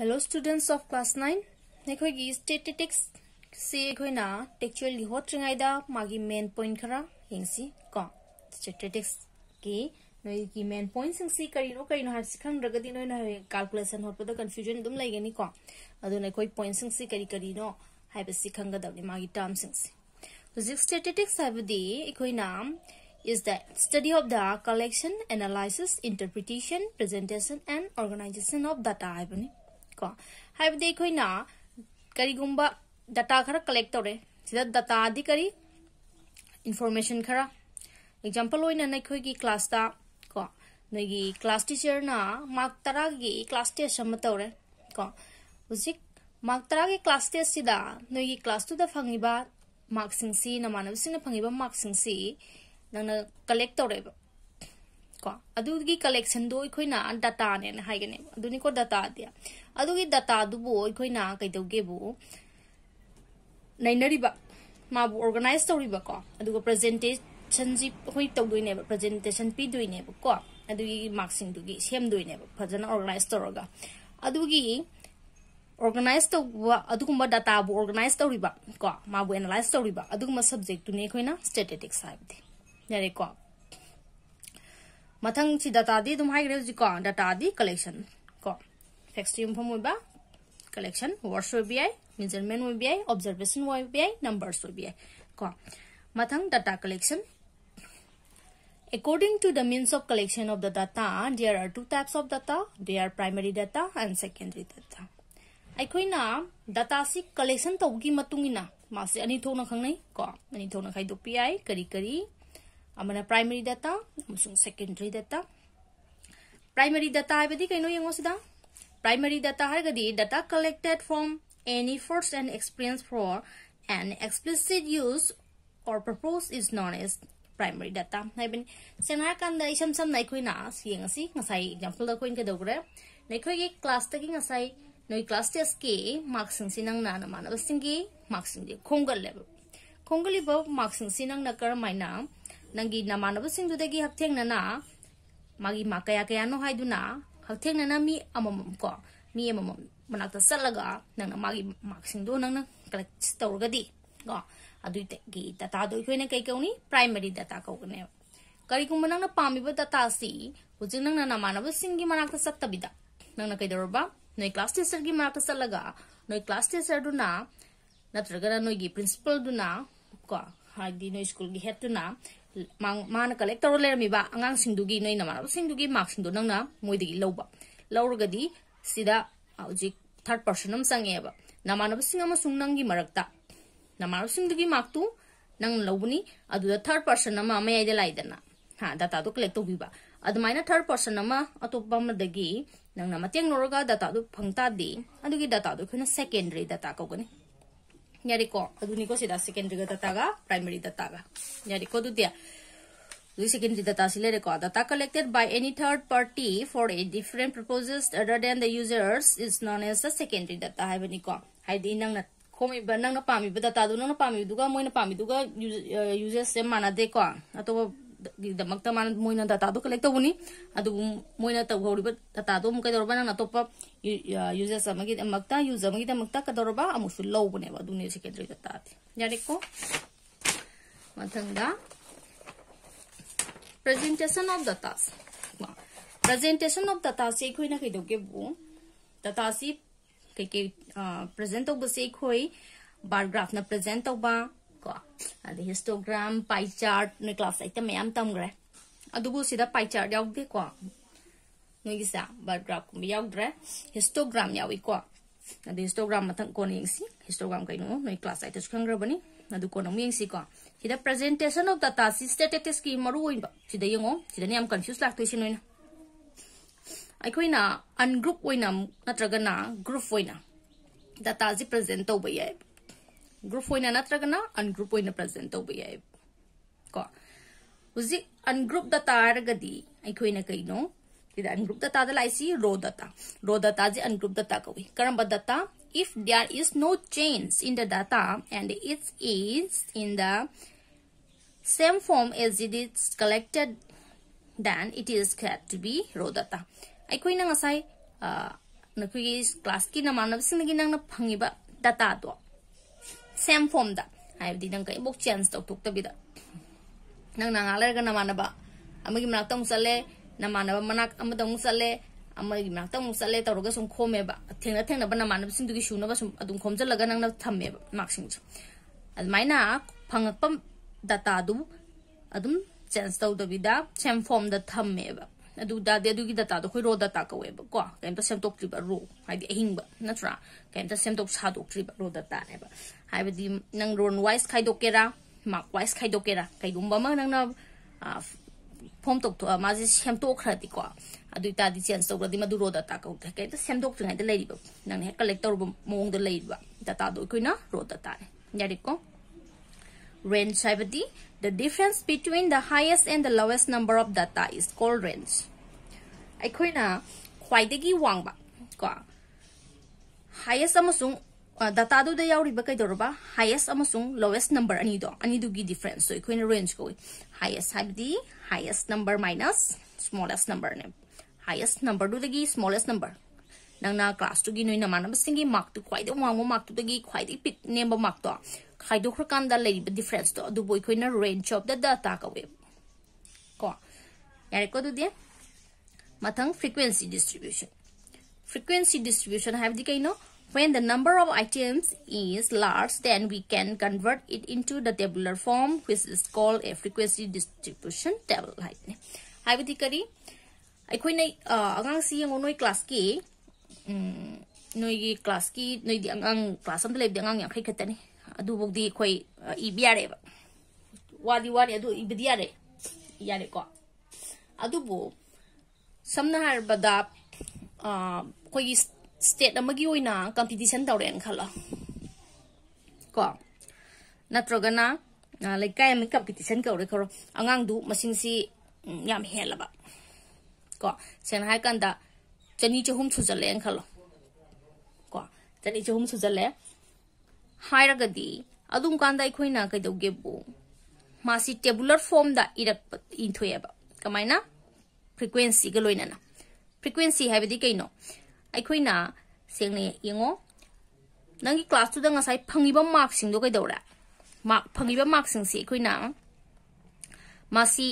Hello students of class nine नेखोगी statistics से अखोना textual लिहो ट्रिंगाइदा मागी मेन पॉइंट खरा हिंसी को स्टेटिस्टिक्स की नई मेन पॉइंट से करिनो करिनो हार सिखम रगदी नोई नोई कैलकुलेशन होत द कंफ्यूजन दुम लाइगनी को अदु ने कोई पॉइंट सिंसी करि करिनो हाइबे सिखंग दवनी मागी टर्म से फिजिक स्टेटिस्टिक्स हाइबदी इखोई नाम is the study of the collection, analysis, interpretation, presentation and organization of data. को हाइबदे अखोइना डाटा खरा कलेक्ट तोरे सिदा डाटा दि करी इन्फॉर्मेशन खरा एग्जांपल ओइना नखोइ की क्लास ता को नगी क्लास टीचर ना मार्क तरा की क्लास टेस्ट सम तोरे को उजिक मार्क तरा की क्लास टेस्ट सिदा नगी क्लास टू द फंगिबा मार्क नमानव सिंग फंगिबा मार्क सिंग अगर कलेक्शन दताने को दता ने हाइगने अदुनिको डाटा दे तौरीबको प्रेजेंटेशन जी तौदने प्रेजेंटेशन पीदनेबको अदुगी मार्क्सिंगदुगी सेमदोइनेबो फजना ऑर्गेनाइज तौरगा अदुगी organize tawwa adugumba data bu organize tawriba ko statistics है ꯁꯤ ꯗꯥꯇꯥꯗꯤ ꯑꯗꯨꯝ ꯍꯥꯏꯈ꯭ꯔꯦ ꯍꯧꯖꯤꯛꯀꯣ ꯗꯥꯇꯥꯗꯤ ꯀꯂꯦꯛꯁꯟ ꯀꯣ ꯐꯦꯛꯁꯇ ꯌꯨꯝꯐꯝ ꯑꯣꯏꯕ ꯀꯂꯦꯛꯁꯟ ꯋꯥꯔꯗꯁ ꯑꯣꯏꯕ ꯌꯥꯏ ꯃꯦꯖꯔꯃꯦꯟ ꯑꯣꯏꯕ ꯌꯥꯏ ꯑꯣꯕꯖꯔꯕꯦꯁꯟ ꯑꯣꯏꯕ ꯌꯥꯏ ꯅꯝꯕꯔꯁ ꯑꯣꯏꯕ ꯌꯥꯏ ꯀꯣ ꯃꯊꯪ data collection According to the means of collection of the data, there are two types of data. They are primary data and secondary data. ꯑꯩꯈꯣꯏꯅ ꯗꯥꯇꯥꯁꯤ ꯀꯂꯦꯛꯁꯟ ꯇꯧꯕꯒꯤ ꯃꯇꯨꯡ ꯏꯟꯅ ꯃꯥꯁꯤ ꯑꯅꯤ ꯊꯣꯛꯅ ꯈꯪꯅꯩ ꯀꯣ ꯑꯅꯤ ꯊꯣꯛꯅ ꯈꯥꯏꯗꯣꯛꯄ ꯌꯥꯏ ꯀꯔꯤ ꯀꯔꯤ ꯑꯃꯅ ꯄ꯭ꯔꯥꯏꯃꯔꯤ ꯗꯥꯇꯥ ꯑꯃꯁꯨꯡ ꯁꯦꯀꯦꯟꯗꯔꯤ ꯗꯥꯇꯥ ꯄ꯭ꯔꯥꯏꯃꯔꯤ ꯗꯥꯇꯥ ꯍꯥꯏꯕꯗꯤ ꯀꯩꯅꯣ ꯌꯦꯡꯉꯣ ꯁꯤꯗ ꯄ꯭ꯔꯥꯏꯃꯔꯤ ꯗꯥꯇꯥ ꯍꯥꯏꯔꯒꯗꯤ data ꯀꯂꯦꯛꯇꯦꯗ from any first and experience for an explicit use or purpose is known as primary data ꯍꯥꯏꯕꯅꯤ ꯁꯦꯡꯅ ꯍꯥꯏꯔꯀꯥꯟꯗ ꯏꯁꯝ ꯁꯝꯅ ꯑꯩꯈꯣꯏꯅ ꯌꯦꯡꯉꯁꯤ ꯉꯁꯥꯏ ꯑꯦꯛꯖꯥꯝꯄꯜꯗ ꯑꯩꯈꯣꯏꯅ ꯀꯩꯗꯧꯈ꯭ꯔꯦ ꯑꯩꯈꯣꯏꯒꯤ ꯀ꯭ꯂꯥꯁꯇꯒꯤ ꯉꯁꯥꯏ ꯅꯣꯏ ꯀ꯭ꯂꯥꯁ ꯇꯦꯁꯀꯤ ꯃꯥꯔꯛꯁꯤꯡꯁꯤ ꯅꯪꯅ ꯅꯃꯥꯟꯅꯕꯁꯤꯡꯒꯤ ꯃꯥꯔꯛꯁꯤꯡꯗꯤ ꯈꯣꯝꯒꯠꯂꯦꯕ ꯈꯣꯝꯒꯠꯂꯤꯕ ꯃꯥꯔꯛꯁꯤꯡꯁꯤ ꯅꯪꯅ ꯀꯔꯝꯍꯥꯏꯅ ꯅꯪꯒꯤ नंगी नमानव सिंह दुदेगी हफथेंगना मागी मा कया कया नो हाइदुना हफथेंगना मी अममम को मी अममम मनाक चलगा नंग मागी मार्क सिंह दो नंग कलेक्ट तौरगदी गो कई कौनी प्राइमरी डाटा कौगने करीगुम नंग पामीब डाटा सी हुजिंग नंग नमानव सिंह की मनाक सत्तबिदा नंग क्लास टीचर की मना चलगा नोई क्लास टीचर नत्रगना नोई की को हाइदी स्कूल की हेड दुना मान कलेक्ट तौर लेरमीब आगां नई नोय नमान ना मोदी सिंदु नंगना मोयदगी लौबा लौरगदी सिदा थर्ड पर्सन चंगेब संगेब नमानब सिंग अमसुंग नंगगी नंग लौबनी थर्ड पर्सन मैद लाइदना हाँ डाटा दु कलेक्ट तौबीबा अदमाइना थर्ड पर्सन हम अतोप अमदगी नंगना मतेंग फंगता दे अदुगी डाटा सेकेंडरी डाटा कौगनी is known as the secondary data haibani ko haidi nang na khomi ba nang na pami ba data du nang na pami du ga moi na pami du ga users se mana de ko ato damak ta man moi na data du collect tabuni adu moi na taw hori ba data du users amagi damak ta user amagi damak ta ka dor ba amu su low bune ba du ne secondary data yare ko mathanga presentation of data presentation of data se khoi na kai doge bu data si kai kai present to se khoi bar graph na present to ba ko adi histogram pie chart ne class item mayam tam gre adubu sida pie chart yaw de ko noi gi sa bar graph kum yaw dre histogram yawi ko adi histogram mathang ko ning si histogram kai no noi class item khang gra bani adu ko no ming si ko sida presentation of data si statistics ki maru oin ba sida yengo sida ni am confuse lak to si noina ꯑꯩꯈꯣꯏꯅ ꯑꯟꯒ꯭ꯔꯨꯞ ꯑꯣꯏꯅ ꯅꯠꯇ꯭ꯔꯒꯅ group ꯑꯣꯏꯅ ꯗꯇꯥꯁꯤ present ꯇꯧꯕ ꯌꯥꯏ group ꯑꯣꯏꯅ ꯅꯠꯇ꯭ꯔꯒꯅ ꯑꯟꯒ꯭ꯔꯨꯞ ꯑꯣꯏꯅ present ꯇꯧꯕ ꯌꯥꯏ ꯀꯣ ꯍꯧꯖꯤꯛ ꯑꯟꯒ꯭ꯔꯨꯞ ꯗꯇꯥ ꯍꯥꯏꯔꯒꯗꯤ ꯑꯩꯈꯣꯏꯅ ꯀꯩꯅꯣ ꯁꯤꯗ ꯑꯟꯒ꯭ꯔꯨꯞ ꯗꯇꯥꯗ ꯂꯥꯛꯏꯁꯤ ꯔꯣ ꯗꯇꯥ ꯔꯣ ꯗꯇꯥꯁꯦ ꯑꯟꯒ꯭ꯔꯨꯞ ꯗꯇꯥ ꯀꯧꯏ ꯀꯔꯝꯕ data if there is no change in the data and it is in the same form as it is collected then it is said to be raw data ꯑꯩꯈꯣꯏꯅ ꯉꯁꯥꯏ ꯅꯈꯣꯏꯒꯤ ꯀ꯭ꯂꯥꯁꯀꯤ ꯅꯃꯥꯟꯅꯕꯁꯤꯡꯗꯒꯤ ꯅꯪꯅ ꯐꯪꯉꯤꯕ ꯗꯇꯥꯗꯣ ꯁꯦꯝ ꯐꯣꯝꯗ ꯍꯥꯏꯕꯗꯤ ꯅꯪ ꯀꯔꯤꯃꯨꯛ ꯆꯦꯟꯖ ꯇꯧꯊꯣꯛꯇꯕꯤꯗ ꯅꯪꯅ ꯉꯥꯏꯍꯥꯛ ꯂꯩꯔꯒ ꯅꯃꯥꯟꯅꯕ ꯑꯃꯒꯤ ꯃꯅꯥꯛꯇ ꯑꯃꯨꯛ ꯆꯠꯂꯦ ꯅꯃꯥꯟꯅꯕ ꯃꯅꯥꯛ ꯑꯃꯗ ꯑꯃꯨꯛ ꯆꯠꯂꯦ ꯑꯃꯒꯤ ꯃꯅꯥꯛꯇ ꯑꯃꯨꯛ ꯆꯠꯂꯦ ꯇꯧꯔꯒ ꯁꯨꯝ ꯈꯣꯝꯃꯦꯕ ꯊꯦꯡꯅ ꯊꯦꯡꯅꯕ ꯅꯃꯥꯟꯅꯕꯁꯤꯡꯗꯨꯒꯤ ꯁꯨꯅꯕ ꯁꯨꯝ ꯑꯗꯨꯝ ꯈꯣꯝꯖꯤꯜꯂꯒ ꯅꯪꯅ ꯊꯝꯃꯦꯕ ꯃꯥꯔꯛꯁꯤꯡꯁꯦ ꯑꯗꯨꯃꯥꯏꯅ ꯐꯪꯉꯛꯄ ꯗꯇꯥꯗꯨ ꯑꯗꯨꯝ ꯆꯦꯟꯖ ꯇꯧꯗꯕꯤꯗ ꯁꯦꯝ ꯐꯣꯝꯗ ꯊꯝꯃꯦꯕ ꯑꯗꯨꯗꯗꯤ ꯑꯗꯨꯒꯤ ꯗꯇꯥꯗꯣ ꯑꯩꯈꯣꯏ ꯔꯣ ꯗꯇꯥ ꯀꯧꯋꯦꯕꯀꯣ ꯀꯩꯝꯇ ꯁꯦꯝꯗꯣꯛꯇ꯭ꯔꯤꯕ ꯔꯣ ꯍꯥꯏꯗꯤ ꯑꯍꯤꯡꯕ ꯅꯠꯇ꯭ꯔꯥ ꯀꯩꯝꯇ ꯁꯦꯝꯗꯣꯛ ꯁꯥꯗꯣꯛꯇ꯭ꯔꯤꯕ ꯔꯣ ꯗꯇꯥꯅꯦꯕ ꯍꯥꯏꯕꯗꯤ ꯅꯪ ꯔꯣꯟ ꯋꯥꯏꯁ ꯈꯥꯏꯗꯣꯛꯀꯦꯔꯥ ꯃꯥꯔꯛ ꯋꯥꯏꯁ ꯈꯥꯏꯗꯣꯛꯀꯦꯔꯥ ꯀꯩꯒꯨꯝꯕ ꯑꯃ ꯅꯪꯅ ꯐꯣꯝ ꯇꯧꯊꯣꯛ ꯃꯥꯁꯦ ꯁꯦꯝꯗꯣꯛꯈ꯭ꯔꯗꯤꯀꯣ ꯑꯗꯨ ꯑꯣꯏꯇꯥꯔꯗꯤ ꯆꯦꯟꯖ ꯇꯧꯈ꯭ꯔꯗꯤ ꯃꯗꯨ ꯔꯣ ꯗꯇꯥ ꯀꯧꯗ꯭ꯔꯦ ꯀꯩꯝꯇ ꯁꯦꯝꯗꯣꯛꯇ꯭ꯔꯤꯉꯩꯗ ꯂꯩꯔꯤꯕ ꯅꯪꯅ ꯍꯦꯛ ꯀꯂꯦꯛ ꯇꯧꯔꯨꯕ ꯃꯑꯣꯡꯗ ꯂꯩꯔꯤꯕ ꯗꯇꯥꯗꯣ ꯑꯩꯈꯣꯏꯅ ꯔꯣ ꯗꯇꯥꯅꯦ ꯌꯥꯔꯦꯀꯣ range haibadi the difference between the highest and the lowest number of data is called range ꯑꯩꯈꯣꯏꯅ ꯈ꯭ꯋꯥꯏꯗꯒꯤ ꯋꯥꯡꯕ ꯀꯣ ꯍꯥꯏꯌꯦꯁ ꯑꯃꯁꯨꯡ ꯗꯇꯥꯗꯨꯗ ꯌꯥꯎꯔꯤꯕ ꯀꯩꯗꯧꯔꯕ ꯍꯥꯏꯌꯦꯁ ꯑꯃꯁꯨꯡ ꯂꯣꯋꯦꯁ ꯅꯝꯕꯔ ꯑꯅꯤꯗꯣ ꯑꯅꯤꯗꯨꯒꯤ ꯗꯤꯐ꯭ꯔꯦꯟꯁꯇꯣ ꯑꯩꯈꯣꯏꯅ ꯔꯦꯟꯖ ꯀꯧꯏ ꯍꯥꯏꯌꯦꯁ ꯍꯥꯏꯕꯗꯤ ꯍꯥꯏꯌꯦꯁ ꯅꯝꯕꯔ ꯃꯥꯏꯅꯁ ꯁ꯭ꯃꯣꯂꯦꯁ ꯅꯝꯕꯔꯅꯦ ꯍꯥꯏꯌꯦꯁ ꯅꯝꯕꯔꯗꯨꯗꯒꯤ ꯁ꯭ꯃꯣꯂꯦꯁ ꯅꯝꯕꯔ ꯅꯪꯅ ꯀ꯭ꯂꯥꯁꯇꯨꯒꯤ ꯅꯣꯏ ꯅꯃꯥꯟꯅꯕꯁꯤꯡꯒꯤ ꯃꯥꯔꯛꯇꯨ ꯈ꯭ꯋꯥꯏꯗꯒꯤ ꯋꯥꯡꯕ ꯃꯥꯔꯛꯇꯨꯗꯒꯤ ꯈ꯭ꯋꯥꯏꯗꯒꯤ ꯄꯤꯛ ꯅꯦꯝꯕ ꯃꯥꯔꯛꯇꯣ ꯈꯥꯏꯗꯣꯛꯈ꯭ꯔꯀꯥꯟꯗ ꯂꯩꯔꯤꯕ ꯗꯤꯐ꯭ꯔꯦꯟꯁꯇꯣ ꯑꯗꯨꯕꯨ ꯑꯩꯈꯣꯏꯅ ꯔꯦꯟꯖ ꯑꯣꯐ ꯗ ꯗꯇꯥ ꯀꯧꯋꯦꯕ ꯀꯣ ꯌꯥꯔꯦꯀꯣ ꯑꯗꯨꯗꯤ Matang frequency distribution. Frequency distribution have the kaino when the number of items is large then we can convert it into the tabular form which is called a frequency distribution table. Haitne haibadi kari aikoi nei agang si yang noi class ki noi class ki noi di angang class am leb di angang yang khai khatani adu bok di khoi uh, i biare ba. Wadi wadi adu i bidiare yare ko adu bo samna har bada uh, koi state amagi oina competition tawre an khala ko natrogana laikai ami competition kawre khoro angang du masing si yam helaba ko sen hai kanda chani chhum chu jale an khalo ko chani chhum chu jale hairagadi adum kanda ikhoina kaidoge bu masi tabular form da irak máy kamaina frequency ga loinana frequency haibadi kaino ꯑꯩꯈꯣꯏꯅ ꯁꯦꯡꯅ ꯌꯦꯡꯉꯣ ꯅꯪꯒꯤ ꯀ꯭ꯂꯥꯁꯇꯨꯗ ꯉꯁꯥꯏ ꯐꯪꯉꯤꯕ ꯃꯥꯔꯛꯁꯤꯡꯗꯣ ꯀꯩꯗꯧꯔꯦ mark ꯐꯪꯉꯤꯕ ꯃꯥꯔꯛꯁꯤꯡꯁꯤ ꯑꯩꯈꯣꯏꯅ ꯃꯁꯤ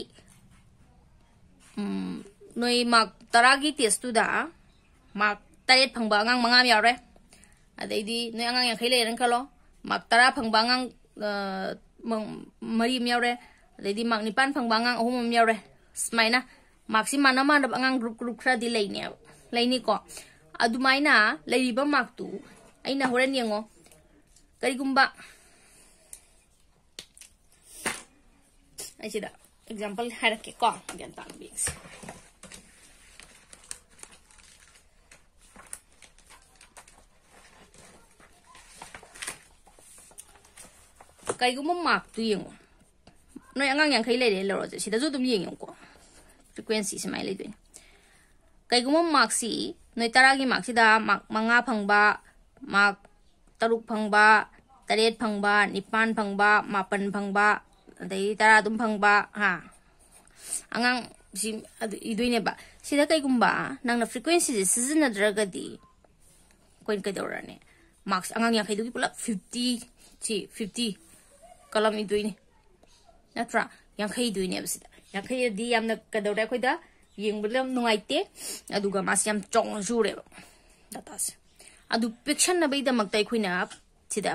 ꯅꯣꯏ ꯃꯥꯔꯛ ꯇꯔꯥꯒꯤ ꯇꯦꯁꯇꯨꯗ ꯃꯥꯔꯛ ꯇꯔꯦꯠ ꯐꯪꯕ ꯑꯉꯥꯡ ꯃꯉꯥ ꯌꯥꯎꯔꯦ ꯑꯗꯩꯗꯤ ꯅꯣꯏ ꯑꯉꯥꯡ ꯌꯥꯡꯈꯩ ꯂꯩꯔꯦꯅ ꯈꯜꯂꯣ ꯃꯥꯔꯛ ꯇꯔꯥ ꯐꯪꯕ ꯑꯉꯥꯡ ꯃꯔꯤ ꯑꯃ ꯌꯥꯎꯔꯦ ꯑꯗꯩꯗꯤ ꯃꯥꯔꯛ ꯅꯤꯄꯥꯟ ꯐꯪꯕ ꯑꯉꯥꯡ ꯑꯍꯨꯝ ꯑꯃ ꯌꯥꯎꯔꯦ ꯁꯨꯃꯥꯏꯅ ꯃꯥꯔꯛꯁꯤ ꯃꯥꯟꯅ ꯃꯥꯟꯅꯕ ꯑꯉꯥꯡ ꯒ꯭ꯔꯨꯞ ꯒ꯭ꯔꯨꯞ ꯈꯔꯗꯤ ꯂꯩꯅꯦꯕ ꯂꯩꯅꯤꯀꯣ adumaina leiriba maktu aina horen yengo karigumba aisida example hai harake ko gyan tam bigs karigumba maktu yengo noi angang yang kai le le lo ro sida zo dum yengo ko frequency simai le doi ꯀꯩꯒꯨꯝꯕ ꯃꯥꯔꯛꯁꯤ ꯅꯣꯏ ꯇꯔꯥꯒꯤ ꯃꯥꯔꯛꯁꯤꯗ mark ꯃꯉꯥ ꯐꯪꯕ mark ꯇꯔꯨꯛ ꯐꯪꯕ ꯇꯔꯦꯠ ꯐꯪꯕ ꯅꯤꯄꯥꯟ ꯐꯪꯕ ꯃꯥꯄꯟ ꯐꯪꯕ ꯑꯗꯩ ꯇꯔꯥ ꯑꯗꯨꯝ ꯐꯪꯕ ꯍꯥ ꯑꯉꯥꯡ ꯁꯤ ꯑꯗꯨ ꯏꯗꯣꯏꯅꯦꯕ ꯁꯤꯗ ꯀꯩꯒꯨꯝꯕ ꯅꯪꯅ ꯐ꯭ꯔꯤꯀ꯭ꯋꯦꯟꯁꯤꯁꯦ ꯁꯤꯖꯤꯟꯅꯗ꯭ꯔꯒꯗꯤ ꯑꯩꯈꯣꯏꯅ ꯀꯩꯗꯧꯔꯅꯤ ꯃꯥꯔꯛꯁ ꯑꯉꯥꯡ ꯌꯥꯡꯈꯩꯗꯨꯒꯤ ꯄꯨꯂꯞ ꯐꯤꯐꯇꯤ ꯁꯤ ꯐꯤꯐꯇꯤ ꯀꯂꯝ ꯏꯗꯣꯏꯅꯦ ꯅꯠꯇ꯭ꯔꯥ ꯌꯥꯡꯈꯩꯗꯣꯏꯅꯦꯕ ꯁꯤꯗ ꯌꯥꯡꯈꯩꯗꯤ ꯌꯥꯝꯅ ꯀꯩꯗꯧꯔꯦ ꯑꯩꯈꯣꯏꯗ ꯌꯦꯡꯕꯗ ꯌꯥꯝ ꯅꯨꯡꯉꯥꯏꯇꯦ ꯑꯗꯨꯒ ꯃꯥꯁꯤ ꯌꯥꯝ ꯆꯥꯎꯅ ꯁꯨꯔꯦꯕ ꯗꯇꯥꯁꯦ ꯑꯗꯨ ꯄꯤꯛꯁꯟꯅꯕꯒꯤꯗꯃꯛꯇ ꯑꯩꯈꯣꯏꯅ ꯁꯤꯗ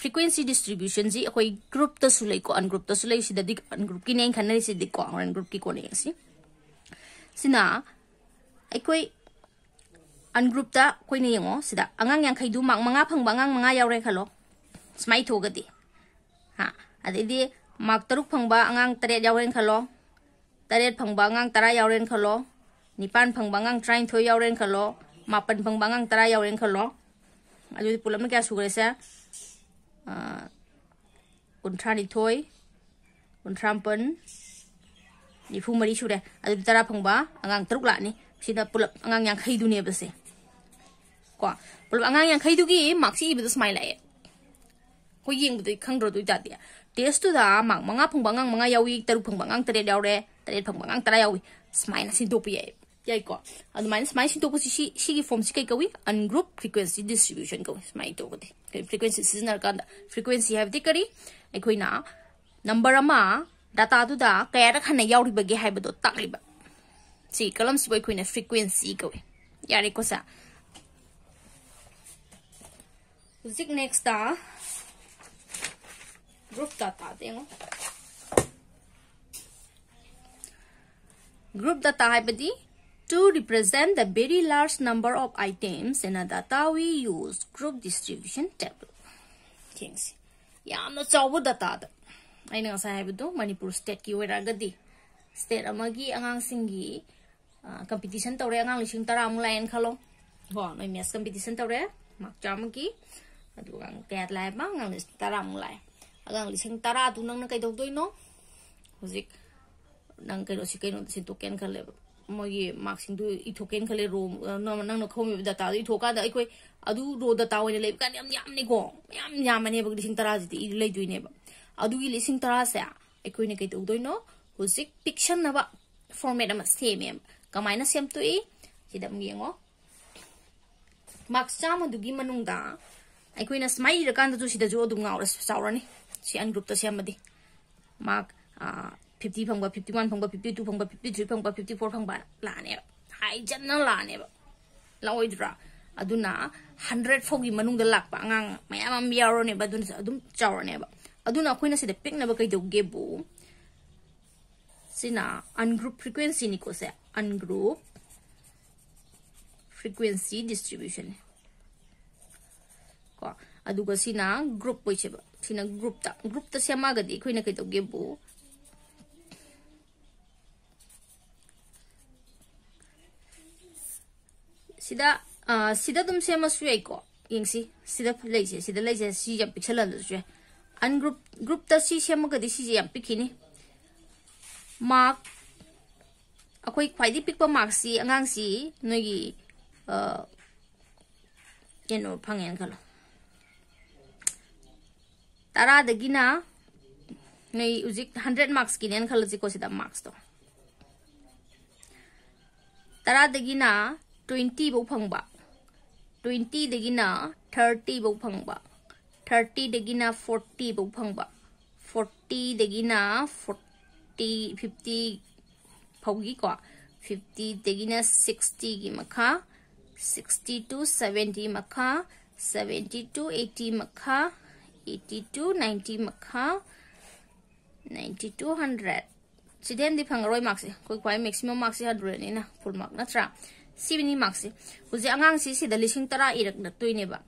ꯐ꯭ꯔꯤꯀ꯭ꯋꯦꯟꯁꯤ ꯗꯤꯁꯇ꯭ꯔꯤꯕ꯭ꯌꯨꯁꯟꯁꯤ ꯑꯩꯈꯣꯏ ꯒ꯭ꯔꯨꯞꯇꯁꯨ ꯂꯩꯀꯣ ꯑꯟꯒ꯭ꯔꯨꯞꯇꯁꯨ ꯂꯩ ꯁꯤꯗꯗꯤ ꯑꯟꯒ꯭ꯔꯨꯞꯀꯤꯅꯦ ꯑꯩꯅ ꯈꯟꯅꯔꯤꯁꯤꯗꯤꯀꯣ ꯍꯣꯔꯦꯟ ꯒ꯭ꯔꯨꯞꯀꯤ ꯀꯣꯟꯅ ꯌꯦꯡꯁꯤ ꯁꯤꯅ ꯑꯩꯈꯣꯏ ꯑꯟꯒ꯭ꯔꯨꯞꯇ ꯑꯩꯈꯣꯏꯅ ꯌꯦꯡꯉꯣ ꯁꯤꯗ ꯑꯉꯥꯡ ꯌꯥꯡꯈꯩꯗꯨ ꯃꯥꯔꯛ ꯃꯉꯥ ꯐꯪꯕ ꯑꯉꯥꯡ ꯃꯉꯥ ꯌꯥꯎꯔꯦ ꯈꯜꯂꯣ ꯁꯨꯃꯥꯏꯅ ꯊꯣꯛꯑꯒꯗꯤ ꯍꯥ ꯑꯗꯩꯗꯤ ꯃꯥꯔꯛ ꯇꯔꯨꯛ ꯐꯪꯕ ꯑꯉꯥꯡ ꯇꯔꯦꯠ ꯌꯥꯎꯔꯦꯅ ꯈꯜꯂꯣ ตะเด็ดพังบางังตระยาวเรนขลอนี่ปานพังบางังทรายทอยาวเรนขลอมาเป็นพังบางังตระยาวเรนขลออายุที่ปุ่นไม่แก่สุกเลยเสียอุนทรานิทอยอุนทรัมเปินนี่ฟูมาดีชูเดอายุที่ตระพังบางังตรุกละนี่ชินะปุ่นงังยังใครดูเนี่ยเปเสียกว่าปุ่นงังยังใครดูกี้มักซี่บุตรสมัยเลยคุยยิงบุตรขังรถดูจัดเดีย test tu da, mang manga phung bangang manga yawi taru phung bangang tare daw re tare phung bangang tara yawi smile na sin topi ye yai ko. Adu minus smile sin topi si si gi form si cái cái un group frequency distribution ko smile to cái frequency seasonal ka frequency hay cái cái cái cái na, number ama, data tu da cái ra khana yawi bagi hai bado takriba cái kalam si cái cái frequency cái yari ko sa. Zik next ta group data dengo group data hai badi To represent the very large number of items in a data, we use group distribution table. Things. ꯌꯥꯝꯅ ꯆꯥꯎꯕ ꯗꯇꯥꯗ ꯑꯩꯅ ꯉꯁꯥꯏ ꯍꯥꯏꯕꯗꯣ ꯃꯅꯤꯄꯨꯔ ꯁ꯭ꯇꯦꯠꯀꯤ ꯑꯣꯏꯔꯒꯗꯤ state ꯑꯃꯒꯤ ꯑꯉꯥꯡꯁꯤꯡꯒꯤ competition ꯇꯧꯔꯦ ꯑꯉꯥꯡ ꯂꯤꯁꯤꯡ ꯇꯔꯥꯃꯨꯛ ꯂꯥꯛꯑꯦꯅ ꯈꯜꯂꯣ ꯀꯣ ꯅꯣꯏ ꯃꯦꯠꯁ ꯀꯝꯄꯤꯇꯤꯁꯟ ꯇꯧꯔꯦ ꯃꯥꯔꯛ ꯆꯥꯝꯃꯒꯤ ꯑꯗꯨꯒ ꯀꯌꯥ ꯂꯥꯛꯑꯦꯕ ꯑꯉꯥꯡ ꯂꯤꯁꯤꯡ ꯇꯔꯥꯃꯨꯛ ꯂꯥꯛꯑꯦ ꯑꯉꯥꯡ ꯂꯤꯁꯤꯡ ꯇꯔꯥꯗꯨ ꯅꯪꯅ ꯀꯩꯗꯧꯗꯣꯏꯅꯣ ꯍꯧꯖꯤꯛ ꯅꯪ ꯀꯩꯅꯣꯁꯤ ꯀꯩꯅꯣꯗ ꯁꯤꯟꯇꯣꯛꯀꯦꯅ ꯈꯜꯂꯦꯕ ꯃꯣꯏꯒꯤ ꯃꯥꯔꯛꯁꯤꯡꯗꯨ ꯏꯊꯣꯛꯀꯦꯅ ꯈꯜꯂꯦ ꯔꯣ ꯅꯪꯅ ꯈꯣꯝꯃꯤꯕ ꯗꯇꯥꯗꯨ ꯏꯊꯣꯛꯀꯥꯟꯗ ꯑꯩꯈꯣꯏ ꯑꯗꯨ ꯔꯣ ꯗꯇꯥ ꯑꯣꯏꯅ ꯂꯩꯕ ꯀꯥꯟꯗ ꯌꯥꯝ ꯌꯥꯝꯅꯤꯀꯣ ꯃꯌꯥꯝ ꯌꯥꯝꯃꯅꯦꯕ ꯂꯤꯁꯤꯡ ꯇꯔꯥꯁꯤꯗꯤ ꯏ ꯂꯩꯗꯣꯏꯅꯦꯕ ꯑꯗꯨꯒꯤ ꯂꯤꯁꯤꯡ ꯇꯔꯥꯁꯦ ꯑꯩꯈꯣꯏꯅ ꯀꯩ ꯇꯧꯗꯣꯏꯅꯣ ꯍꯧꯖꯤꯛ ꯄꯤꯛꯁꯟꯅꯕ ꯐꯣꯔꯃꯦꯠ ꯑꯃ ꯁꯦꯝꯃꯦꯕ ꯀꯃꯥꯏꯅ ꯁꯦꯝꯗꯣꯛꯏ ꯁꯤꯗ ꯑꯃꯨꯛ ꯌꯦꯡꯉꯣ ꯃꯥꯔꯛꯁ ꯆꯥꯝꯃꯗꯨꯒꯤ ꯃꯅꯨꯡꯗ ꯑꯩꯈꯣꯏꯅ ꯁꯨꯃꯥꯏꯅ ꯏꯔꯀꯥꯟꯗꯁꯨ ꯁꯤꯗꯁꯨ ꯑꯗꯨꯝ ꯉꯥꯎꯔ ꯆꯥꯎꯔꯅꯤ si an group ta siam đi, mark fifty phang ba fifty one phang ba fifty two phang ba fifty three phang ba fifty four phang ba la ne hai jan na la ne ba. La oi dra. Aduna hundred phog gi manung da lak pa ngang mayam am yaro ne ba dun sa adum chawar ne ba. Aduna khoina si de pick nè ba kai do ge bu. Sina ungroup frequency ni ko se ungroup frequency distribution. Ko aduga sina group poicheba china group ta group ta siya magadi ko ina kito gebu? sida uh, sida dum siya masuay ko yung si sida lazy sida lazy si yung pichala dum siya an group group ta si siya magadi si yung pichini mark ako yung kwaidi pichpa mark si ang ang si nagi uh, yano pangyan kalau तरादगिना नई उजिक hundred marks की नेन खलजी को marks तो तरादगिना 20 बो फंगबा 20 दगिना 30 बो फंगबा 30 दगिना बो को की मखा सिक्सटी टू 70 मखा 70 टू एटी मखा 82 90 makha 9200. 200 sidem di phang roi marks koi kwai maximum marks 100 ni na full mark. Na tra sibini marks huji angang si si da lising tara irak na tuine ba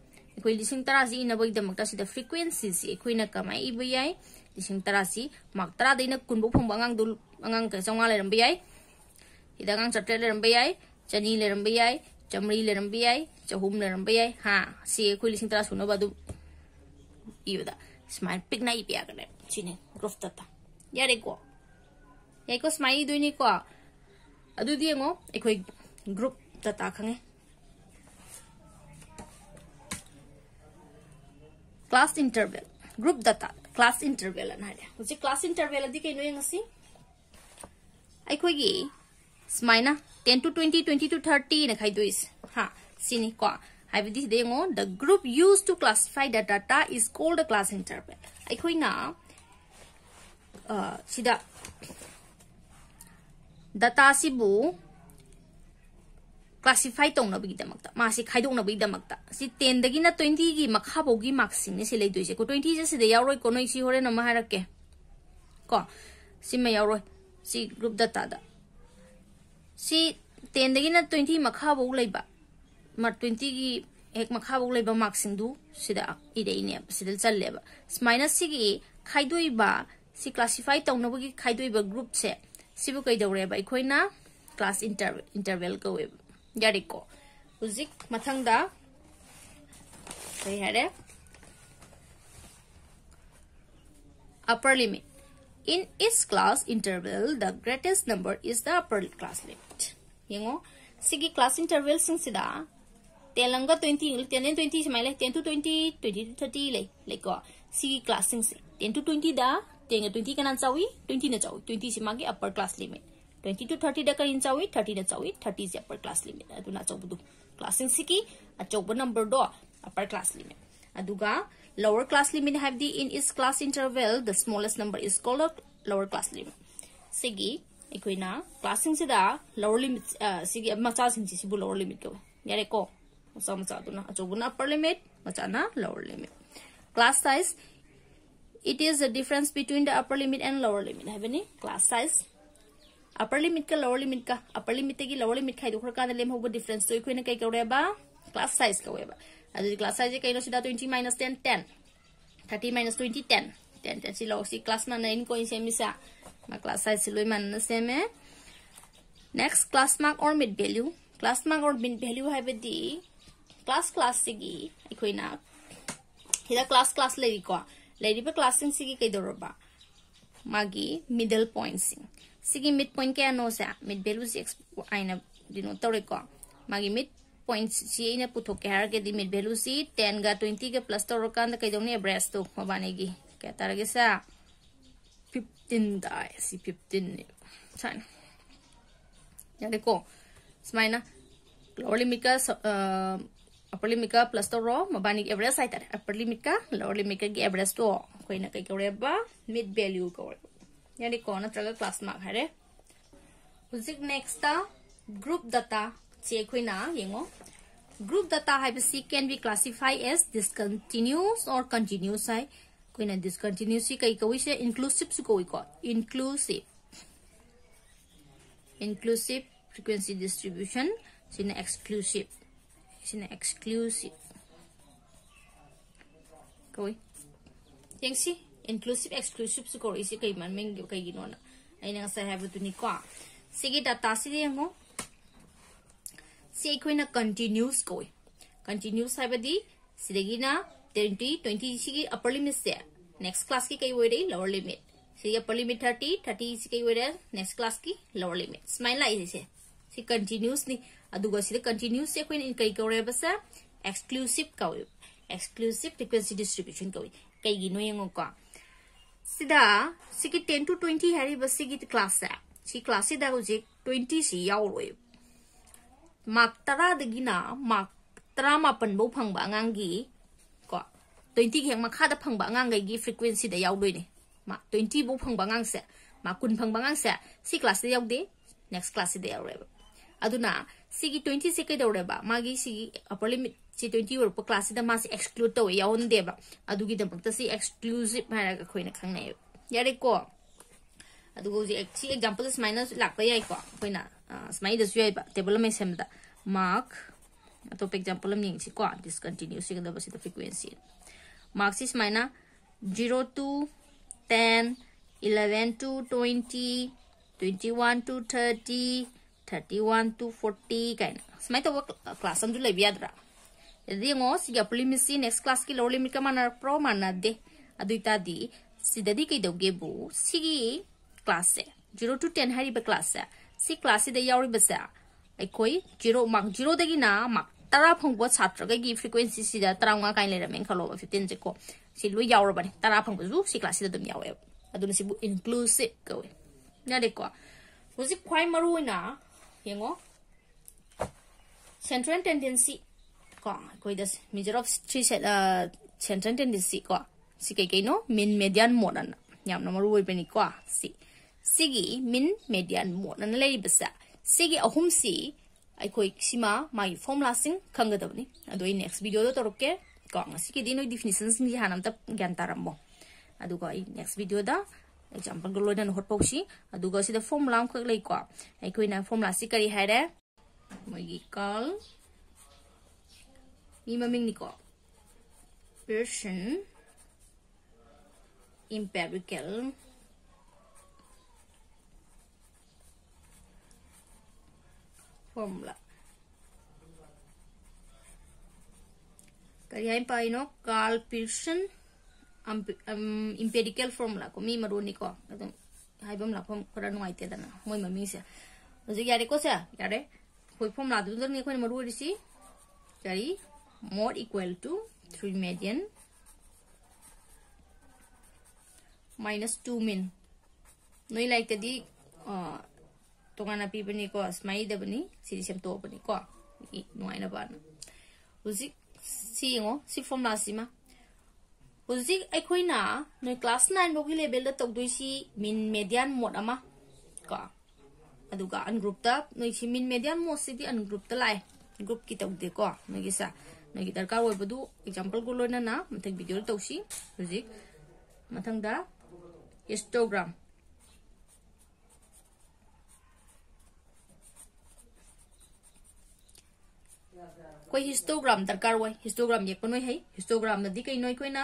koi lising tara si ina bai da makta si da frequency si koi na kamai ibu yai lising tara si mark tara da ina kunbu dul bangang ka sangwa le rambi yai ida angang chatre le rambi yai chani le rambi yai chamri le rambi ha si koi lising tara suno ba 이유다. 스마일 삑나 이비야 그래. 지네 그렇다. 야레고. 야이거 스마일 두니고. 아두디에고 이거 그룹 다다 강해. class interval group data class interval na ya uji class interval di kaino yang asi ai khoi gi smaina 10 to 20 20 to 30 na khai dois ha sini ko हाइबदिदेंगो the group used to classify the data is called the class interval data classify खादों की ten दुवेंटी की मखाबों की मार्क्सिंग से लेदे को ट्वेंटीको नई हो रेन हर के कौर ग्रुप डाटा सि टेन दुवेंटी मखाबों मार ट्वेंटी की हे मखा बुक लेब मार्क्सीने चलब स्मायसी खाइब से क्लासीफाई तौब की खाइब ग्रुप से कई दौरेब अखोना क्लास इंटर इंटरवल कौब यारेको मथंग upper limit in its class interval the greatest number is the upper class limit येगो class interval Telangga 20 ulit, 10 20 semai leh, 10 to 20, 20 to 30 leh, leh ko. Si class sing si. 10 to 20 dah, 10 20 kanan cawi, 20 na cawi, 20 si magi upper class limit. 20 to 30 dah karin cawi, 30 na cawi, 30 si upper class limit. Adu na cawi tu. Class sing si ki, a cawi number do upper class limit. Aduga lower class limit have the in its class interval, the smallest number is called lower class limit. Sige, ikoi na class sing si da lower limit, sige macha sing si bu lower limit ko. Yare ko. ꯃꯆꯥ ꯃꯆꯥ ꯑꯗꯨꯅ ꯑꯆꯧꯕꯅ upper limit ꯃꯆꯥꯅ lower limit class size it is the difference between the upper limit and lower limit ꯍꯥꯏꯕꯅꯤ class size upper ꯂꯤꯃꯤꯠꯀ lower ꯂꯤꯃꯤꯠꯀ upper ꯂꯤꯃꯤꯠꯇꯒꯤ lower limit ꯈꯥꯏꯗꯣꯛꯈ꯭ꯔꯀꯥꯟꯗ ꯂꯦꯝꯍꯧꯕ ꯗꯤꯐ꯭ꯔꯦꯟꯁꯇꯣ ꯑꯩꯈꯣꯏꯅ ꯀꯩ ꯀꯧꯔꯦꯕ ꯀ꯭ꯂꯥꯁ ꯁꯥꯏꯖ ꯀꯧꯋꯦꯕ ꯑꯗꯨꯗꯤ ꯀ꯭ꯂꯥꯁ ꯁꯥꯏꯖꯁꯦ ꯀꯩꯅꯣꯁꯤꯗ twenty minus ten ten thirty minus twenty ten ten ten ꯁꯤ ꯂꯧꯁꯤ ꯀ꯭ꯂꯥꯁ ꯃꯥꯅ ꯏꯟ ꯀꯣꯏꯟ ꯁꯦꯝꯃꯤꯁꯦ ꯃꯥ ꯀ꯭ꯂꯥꯁ ꯁꯥꯏꯖꯁꯤ ꯂꯣꯏ ꯃꯥꯅꯅ ꯁꯦꯝꯃꯦ next class mark or mid value class mark or mid value ꯍꯥꯏꯕꯗꯤ lei ba class sing sigi kai doroba magi middle point sing sigi mid point kaya no sa mid value si aina dino tore ko magi mid point si ina puthok ke har ke di mid value si 10 ga 20 ga plus toro kan da kai dong ni average to mabane gi kaya tarage sa 15 da si 15 ni san ya देखो स्माइना limit का upper limit ka plus to ro mabani average side tar upper limit ka lower limit ka gi average to koi na kai kore ba mid value ko yani kona traga class mark hare hujik next ta group data che koi na yengo group data hypothesis can be classified as discontinuous or continuous hai koi na discontinuous kai koi se inclusive su koi ko inclusive inclusive frequency distribution sin exclusive sina exclusive koi yengsi inclusive exclusive su koi si kai man meng kai gi nona ai nang sa have tu ni ko sigi data si yengo si koi na continuous koi continuous hai badi sidagi na 20 20 sigi upper limit se next class ki kai woi lower limit sigi upper limit 30 30 sigi kai woi next class ki lower limit smile lai se si continuous ni ꯑꯗꯨꯒ ꯁꯤꯗ ꯀꯟꯇꯤꯅ꯭ꯌꯨꯁꯁꯦ ꯑꯩꯈꯣꯏꯅ ꯀꯩ ꯀꯧꯔꯦꯕꯁꯦ exclusive ꯀꯧꯋꯦ exclusive frequency distribution ꯀꯧꯋꯤ ꯀꯩꯒꯤꯅꯣ ꯌꯦꯡꯉꯣꯀꯣ ꯁꯤꯗ ꯁꯤꯒꯤ ꯇꯦꯟ ꯇꯨ ꯇ꯭ꯋꯦꯟꯇꯤ ꯍꯥꯏꯔꯤꯕ ꯁꯤꯒꯤ ꯀ꯭ꯂꯥꯁꯁꯦ ꯁꯤ ꯀ꯭ꯂꯥꯁꯁꯤꯗ ꯍꯧꯖꯤꯛ ꯇ꯭ꯋꯦꯟꯇꯤꯁꯤ ꯌꯥꯎꯔꯣꯏ ꯃꯥꯔꯛ ꯇꯔꯥꯗꯒꯤꯅ ꯃꯥꯔꯛ ꯇꯔꯥꯃꯥꯄꯟꯐꯧ ꯐꯪꯕ ꯑꯉꯥꯡꯒꯤ ꯀꯣ ꯇ꯭ꯋꯦꯟꯇꯤꯒꯤ ꯍꯦꯛ ꯃꯈꯥꯗ ꯐꯪꯕ ꯑꯉꯥꯡꯈꯩꯒꯤ ꯐ꯭ꯔꯤꯀ꯭ꯋꯦꯟꯁꯤꯗ ꯌꯥꯎꯗꯣꯏꯅꯦ ꯃꯥꯔꯛ ꯇ꯭ꯋꯦꯟꯇꯤꯐꯧ ꯐꯪꯕ ꯑꯉꯥꯡꯁꯦ ꯃꯥꯔꯛ ꯀꯨꯟ ꯐꯪꯕ ꯑꯉꯥꯡꯁꯦ ꯁꯤ ꯀ꯭ꯂꯥꯁꯁꯤꯗ ꯌꯥꯎꯗꯦ ꯅꯦꯛꯁ ꯀ꯭ꯂꯥꯁꯁꯤꯗ ꯌꯥꯎꯔꯦꯕ ꯑꯗꯨꯅ सी ट्वेंटी से कईदेबा चे ट्वेंटी वो क्लास मैं एक्सक्लूड तौ यादेब अदमी एक्सक्लूसिव है अखोने खाने यारेको एग्ज़ाम्पल सुम लापेको अखोना सुमायब टेबल सेमद मार्क अतोप एग्ज़ाम्पल येको डिसकटिन्यू सिद frequency marks sum zero to ten eleven to twenty twenty one to thirty da bakta si exclusive ha ga khoina khang nei yare ko adugo ji si example is minus lak pa yai ko khoina smai da sui ba table me sem da mark ato pe example am ning si ko discontinue si da ba si da frequency mark si smaina 0 to 10 11 to 20 21 to 30 31 to 40 kaina smai to class am du le biadra यदि ngo si ga limit next class ki lower limit ka mana pro mana de adu ita di si dadi kai doge bu si gi class se 0 to 10 hari ba class se si class de yauri ba sa ai koi 0 mark 0 dagi na mark tara phang bo chatra ga gi frequency si da tara nga kai le ramen khalo ba 15 je ko si lu yaur ba tara phang bu si class de dum yawe adu si bu inclusive ko nya de ko husi kwai maru na yengo? Central tendency. ko koi das measure of three set uh central tendency ko si kai kai no, min median mode an yam na maru oi bani ko si. Sigi, min median mode an lei basa sigi ahum si, ai koi sima mai formula sing khanga da ni. Ado i next video do toroke ko ngasi ki dinoi definitions ni hanam ta gyan tarambo adu ko i next video da example ko loidan hot pausi adu go si da formula am khak lei ko ai koi na formula si kari haire moi gi call 이 mamingnico person empirical formula kaya pa ino Carl Pearson um, um, yare ko sia yare koi formula du ni ko ni maru ri si jadi mod equal to 3 median minus 2 min noi like the uh, tongana pi bani ko smai da bani si sem to bani ko nuai na ban uzi si ngo si formula si ma uzi ai khoi na noi class 9 bo gi level da tok doi si min median mod ama ko aduga an group ta noi si min median mod si di an group ta lai group ki tok de ko noi gi sa noi gi darkar oi badu example ko loina na mathak video tok si uzi mathang da histogram कोई histogram दरकार हुआ histogram ये कोई है histogram नदी कहीं नोई कोई ना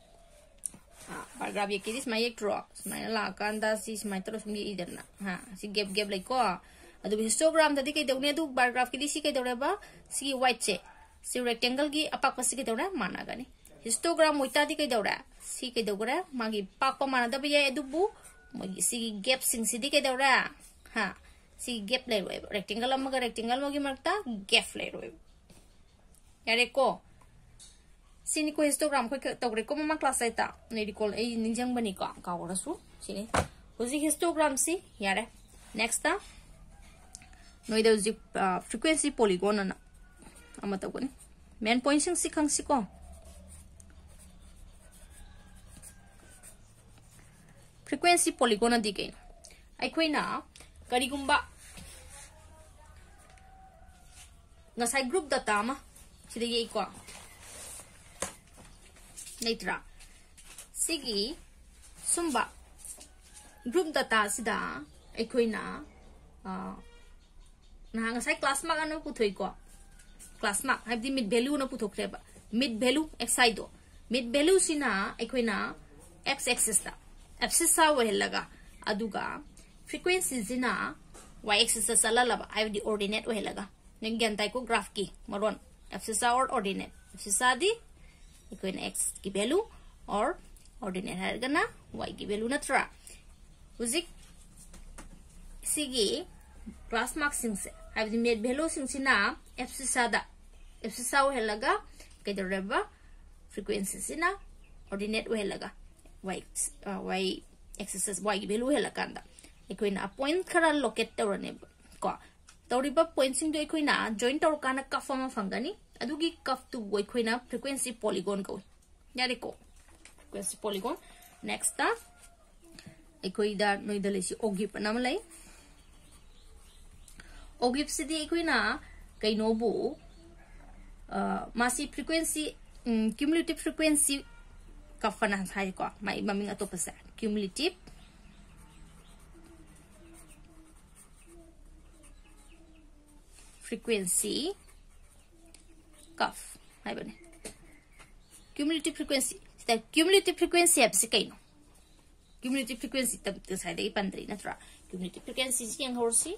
हाँ बार ग्राफ ये के दी कोई कमाई paragraph yaki dis mai draw smai la kanda si smai tro sumi iderna ha si gap gap lai ko adu histogram tadi kai dawne adu paragraph ki si kai dawre ba si white che si rectangle gi apak pa si kai dawra mana gani histogram moita di kai dawra si kai dawra magi pak pa mana da ba ye adu bu magi si gap sing si di kai dawra ha si gap lai roi rectangle amaga rectangle magi marta gap lai roi yare ko sini ko histogram ko tawre ko mama class ai ta nei recall ai ninjang bani ka ka wara su sini hoji histogram si yare next ta noi da ji frequency polygon na ama ta gani main point sing si khang si ko frequency polygon di ke ai khoi na kari gumba ngasai group data ma sida ko ꯂꯩꯇ꯭ꯔꯥ ꯁꯤꯒꯤ ꯁꯨꯝꯕ group data sida ekoi na na nga sai class mark anu puthoi ko class mark have the mid value na puthok reba mid value xi do mid value sina ekoi na x axis da axis sa wa laga aduga frequency sina y axis sa sala laba have the ordinate wa laga nang gyan tai ko graph ki maron axis sa or ordinate axis sa di से। ना, f से सादा f से साव है लगा किधर रेबा frequency से ना, ordinate वो है लगा। Y y एक्सेस y की value है लगा अंदा equal ना, point खरा locate तोरने को तोरिबा point सिंग तो equal ना join तोर काना कफमा फंगनी अदुगी कफ तु वोई खोइना फ्रीक्वेंसी पॉलीगोन को यारे को फ्रीक्वेंसी पॉलीगोन नेक्स्ट ता एकोई दा नोई दलेसी ओगिप नाम लाई ओगिप सिदी एकोई ना कई नोबु मासी फ्रीक्वेंसी क्यूमुलेटिव फ्रीक्वेंसी कफना हाई को माई ममिंग अतोपसा cumulative frequency cuff hai bane cumulative frequency sta cumulative frequency ab se kaino cumulative frequency tab te sai dei pandri na tra cumulative frequency si yang horsi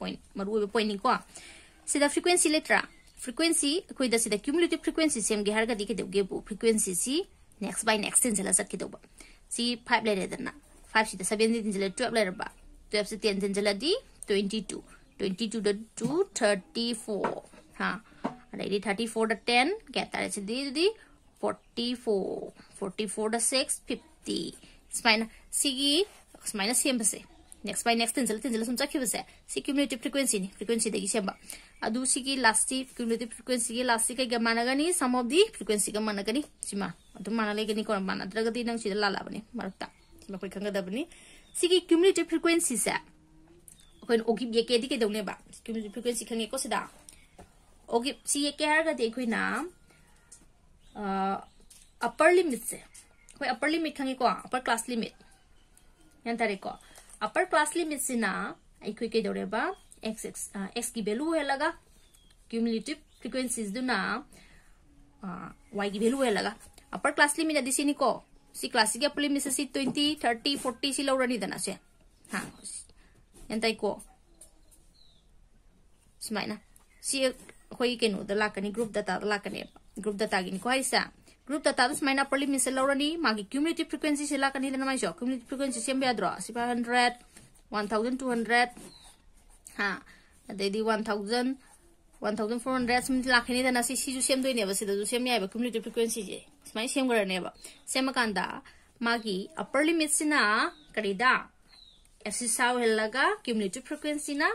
point maru be point ni ko sida frequency letra frequency koi da sida cumulative frequency sem ge har ga dike de ge bu frequency si next by next tin jala sat ki do ba si 5 le de na 5 si da 7 din jala 12 le ba 12 si 10 din jala di 22 22 to 34 ha Ready 34 the 10 get that is the 44 44 the 6 50 spine sigi minus sem base next by next tinjal tinjal sum chakhi base si cumulative frequency ni frequency degi semba adu sigi last cumulative frequency gi last kai ga managani sum of the frequency ga managani sima adu manale gani ko manadragati nang sida lala bani marakta sima koi khanga dabani sigi cumulative frequency sa koin ogib ye ke di ke dawne ba cumulative okay सी ये क्या है देखो ना अपर limit से कोई upper limit खंगे को अपर class limit यान तारे को अपर क्लास लिमिट से ना अखोई के दौरे बा एक्स एक्स एक्स की वैल्यू है लगा क्यूमुलेटिव फ्रीक्वेंसीज दुना वाई की वैल्यू है लगा अपर क्लास लिमिट अदी सिनी को सी क्लास की अपर लिमिट से सी 20 30 40 सी लौरनी दना से हाँ यान ताई को स्माइना सी ꯑꯩꯈꯣꯏ ꯀꯩꯅꯣꯗ ꯂꯥꯛꯀꯅꯤ ꯒ꯭ꯔꯨꯞ ꯗꯇꯥꯗ ꯂꯥꯛꯀꯅꯦꯕ group data gi ko haisa group data das maina per limit se lorani magi cumulative frequency se la kan hi na mai jo cumulative frequency sem be adro 500 1200 ha adedi 1000 1400 sim lakhini da na si si ju sem doi ne ba se da ju sem ya ba cumulative frequency je smai sem gar ne ba sem kan da magi upper limit sina karida ऐसी Sao हेलगा cumulative frequency ना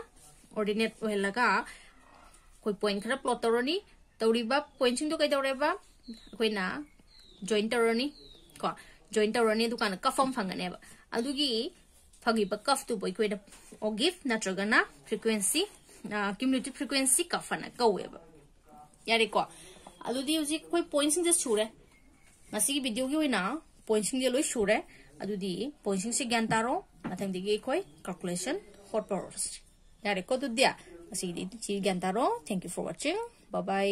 ordinate हेलगा कोई point खरा plot तौरनी तौरीबा point सिंह कई तौरेबा अखोना जॉइन तौरनी को जॉइन तौरनी दुकान कफम फंगनेबा अदुगी फगीबा कफ तो बोई कोइना ओगिफ नत्रगना फ्रीक्वेंसी क्यूमुलेटिव फ्रीक्वेंसी कफना कवेबा यारे को अदुदी उजी कोई पॉइंट सिंह सूरे ngasi video gi oina point sing de loi sure adudi point sing se gyan taro matang digi koi calculation hot powers yare ko tu dia ꯉꯁꯤꯒꯤꯗꯤ ꯁꯤ ꯒ꯭ꯌꯥꯟ ꯇꯥꯔꯣ thank you for washing by by